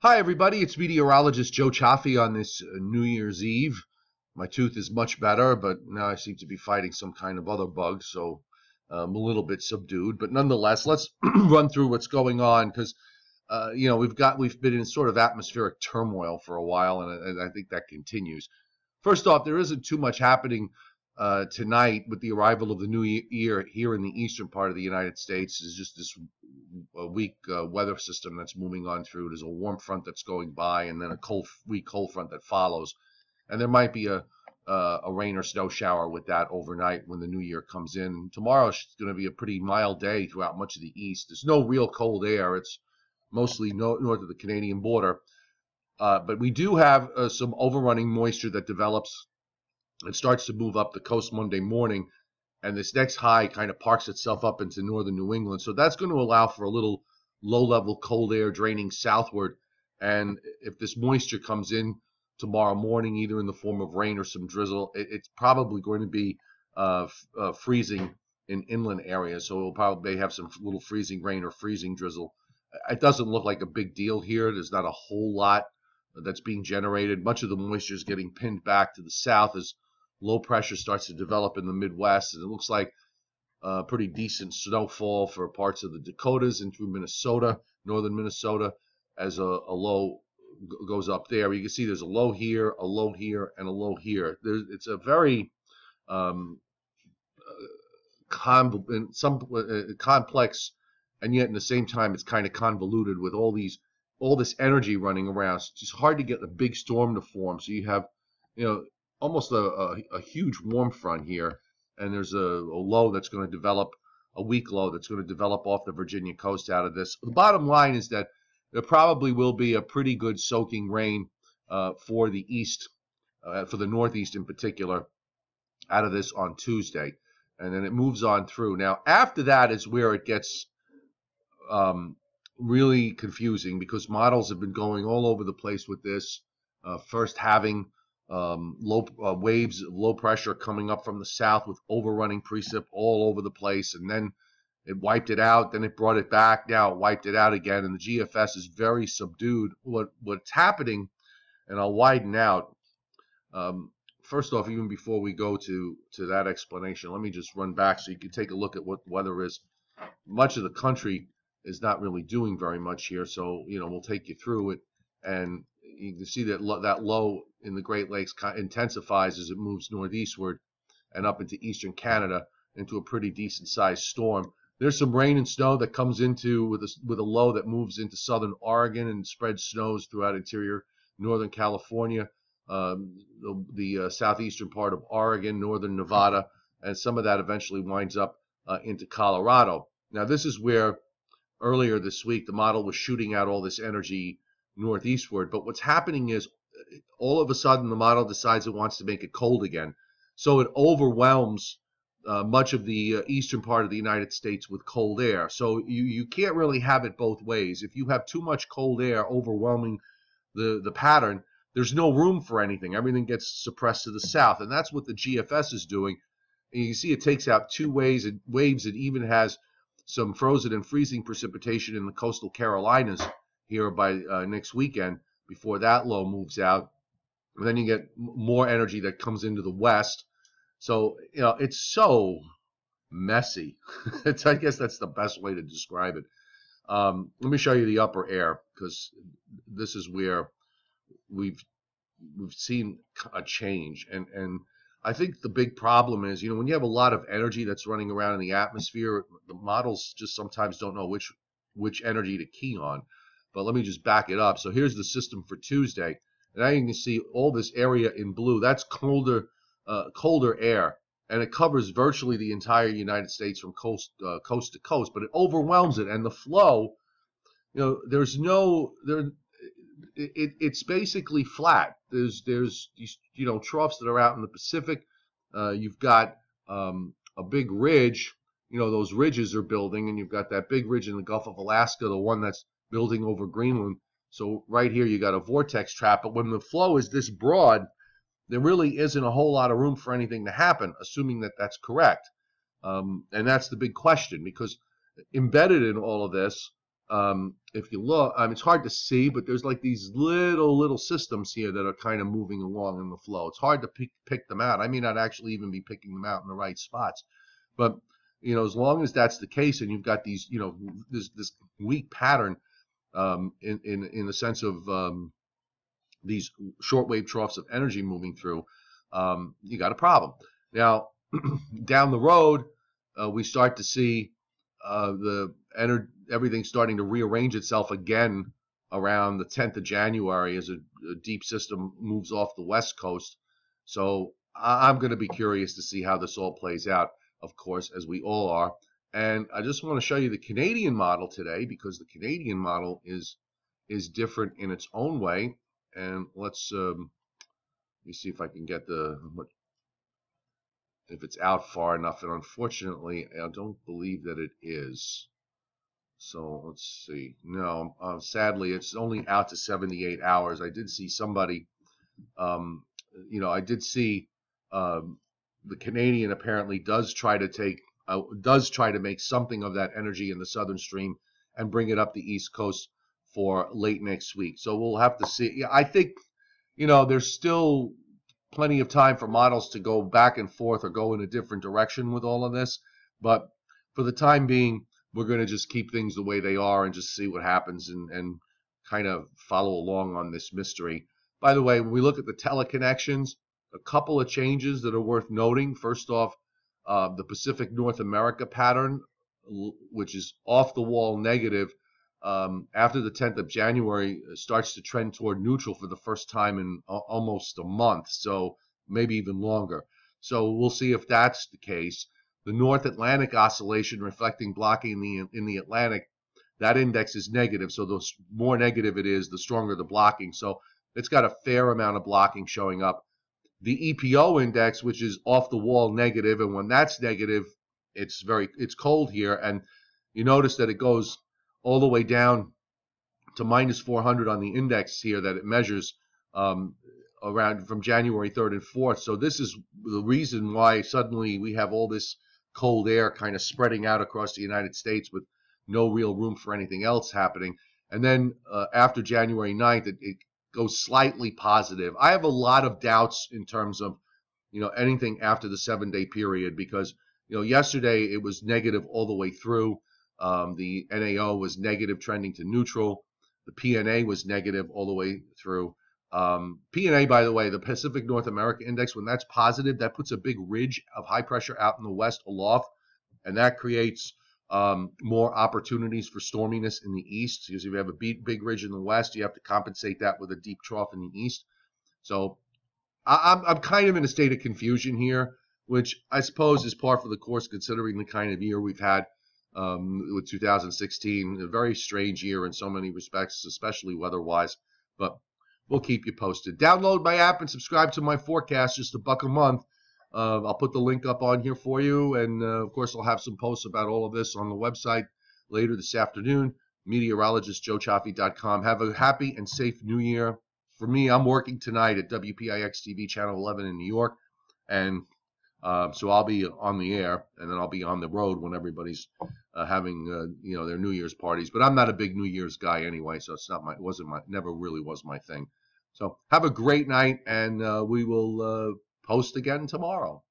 Hi, everybody. It's meteorologist Joe Cioffi on this uh, New Year's Eve. My tooth is much better, but now I seem to be fighting some kind of other bug, so I'm a little bit subdued. But nonetheless, let's run through what's going on because uh, you know we've got we've been in sort of atmospheric turmoil for a while, and, and I think that continues. First off, there isn't too much happening uh, tonight with the arrival of the new year here in the eastern part of the United States is just this weak uh, weather system that's moving on through. There's a warm front that's going by, and then a cold, weak cold front that follows, and there might be a uh, a rain or snow shower with that overnight when the new year comes in. Tomorrow is going to be a pretty mild day throughout much of the east. There's no real cold air. It's mostly no, north of the Canadian border. Uh, but we do have uh, some overrunning moisture that develops it starts to move up the coast Monday morning, and this next high kind of parks itself up into northern New England. So that's going to allow for a little low level cold air draining southward. And if this moisture comes in tomorrow morning, either in the form of rain or some drizzle, it, it's probably going to be uh, uh, freezing in inland areas. So it'll probably have some little freezing rain or freezing drizzle. It doesn't look like a big deal here. There's not a whole lot that's being generated. Much of the moisture is getting pinned back to the south as low pressure starts to develop in the Midwest, and it looks like uh, pretty decent snowfall for parts of the Dakotas and through Minnesota, northern Minnesota, as a, a low goes up there. You can see there's a low here, a low here, and a low here. There's, it's a very um, uh, some uh, complex, and yet in the same time it's kind of convoluted with all these all this energy running around. It's just hard to get a big storm to form. So you have, you know, almost a, a, a huge warm front here, and there's a, a low that's going to develop, a weak low that's going to develop off the Virginia coast out of this. The bottom line is that there probably will be a pretty good soaking rain uh, for the east, uh, for the northeast in particular, out of this on Tuesday. And then it moves on through. Now, after that is where it gets um, really confusing because models have been going all over the place with this. Uh, first having um, low uh, waves, of low pressure coming up from the south with overrunning precip all over the place, and then it wiped it out. Then it brought it back. Now it wiped it out again, and the GFS is very subdued. What what's happening, and I'll widen out. Um, first off, even before we go to to that explanation, let me just run back so you can take a look at what weather is. Much of the country is not really doing very much here, so you know we'll take you through it. And you can see that lo that low in the Great Lakes intensifies as it moves northeastward and up into eastern Canada into a pretty decent sized storm. There's some rain and snow that comes into with a, with a low that moves into southern Oregon and spreads snows throughout interior northern California, um, the, the uh, southeastern part of Oregon, northern Nevada, and some of that eventually winds up uh, into Colorado. Now, this is where earlier this week the model was shooting out all this energy northeastward. But what's happening is all of a sudden the model decides it wants to make it cold again. So it overwhelms uh, much of the uh, eastern part of the United States with cold air. So you, you can't really have it both ways. If you have too much cold air overwhelming the, the pattern, there's no room for anything. Everything gets suppressed to the south. And that's what the GFS is doing. And you see it takes out two waves. It, waves. It even has some frozen and freezing precipitation in the coastal Carolinas here by uh, next weekend before that low moves out. And then you get more energy that comes into the west. So, you know, it's so messy. I guess that's the best way to describe it. Um, let me show you the upper air because this is where we've we've seen a change and and I think the big problem is you know when you have a lot of energy that's running around in the atmosphere the models just sometimes don't know which which energy to key on but let me just back it up. So here's the system for Tuesday. And now you can see all this area in blue. That's colder, uh, colder air, and it covers virtually the entire United States from coast uh, coast to coast. But it overwhelms it, and the flow, you know, there's no there. It, it's basically flat. There's there's you know troughs that are out in the Pacific. Uh, you've got um, a big ridge. You know those ridges are building, and you've got that big ridge in the Gulf of Alaska, the one that's building over Greenland. So right here you got a vortex trap, but when the flow is this broad, there really isn't a whole lot of room for anything to happen, assuming that that's correct. Um, and that's the big question because embedded in all of this um, if you look, it's hard to see, but there's like these little little systems here that are kind of moving along in the flow. It's hard to pick pick them out. I may not actually even be picking them out in the right spots, but you know, as long as that's the case, and you've got these, you know, this this weak pattern um, in in in the sense of um, these shortwave troughs of energy moving through, um, you got a problem. Now, down the road, uh, we start to see uh, the ener- everything starting to rearrange itself again around the 10th of January as a, a deep system moves off the west coast. So I- I'm going to be curious to see how this all plays out, of course, as we all are. And I just want to show you the Canadian model today because the Canadian model is is different in its own way. And let's um, let me see if I can get the if it's out far enough. And unfortunately, I don't believe that it is. So let's see. No, uh, sadly, it's only out to 78 hours. I did see somebody, um, you know, I did see um, the Canadian apparently does try to take, uh, does try to make something of that energy in the southern stream and bring it up the east coast for late next week. So we'll have to see. Yeah, I think, you know, there's still plenty of time for models to go back and forth or go in a different direction with all of this. But for the time being, we're going to just keep things the way they are and just see what happens and, and kind of follow along on this mystery. By the way, when we look at the teleconnections, a couple of changes that are worth noting. First off, uh, the Pacific North America pattern, which is off the wall negative, um, after the 10th of January uh, starts to trend toward neutral for the first time in almost a month, so maybe even longer. So we'll see if that's the case. The North Atlantic oscillation reflecting blocking in the in the Atlantic, that index is negative. So the more negative it is, the stronger the blocking. So it's got a fair amount of blocking showing up. The EPO index, which is off the wall negative, and when that's negative, it's very it's cold here, and you notice that it goes all the way down to minus 400 on the index here that it measures um, around from January 3rd and 4th. So this is the reason why suddenly we have all this cold air kind of spreading out across the United States with no real room for anything else happening. And then uh, after January 9th, it, it goes slightly positive. I have a lot of doubts in terms of, you know, anything after the seven day period because, you know, yesterday it was negative all the way through. Um, the NAO was negative trending to neutral. The PNA was negative all the way through. Um, PNA, by the way, the Pacific North America Index, when that's positive, that puts a big ridge of high pressure out in the west aloft, and that creates um, more opportunities for storminess in the east. Because if you have a big, big ridge in the west, you have to compensate that with a deep trough in the east. So I, I'm, I'm kind of in a state of confusion here, which I suppose is par for the course considering the kind of year we've had um, with 2016. A very strange year in so many respects, especially weather-wise. But we'll keep you posted. Download my app and subscribe to my forecast, just a buck a month. Uh, I'll put the link up on here for you. And uh, of course, I'll have some posts about all of this on the website later this afternoon. Meteorologistjoecioffi.com. Have a happy and safe new year. For me, I'm working tonight at WPIX TV Channel 11 in New York. And uh, so I'll be on the air, and then I'll be on the road when everybody's uh, having uh, you know their New Year's parties. But I'm not a big New Year's guy anyway, so it's not my it wasn't my never really was my thing. So have a great night, and uh, we will post again tomorrow.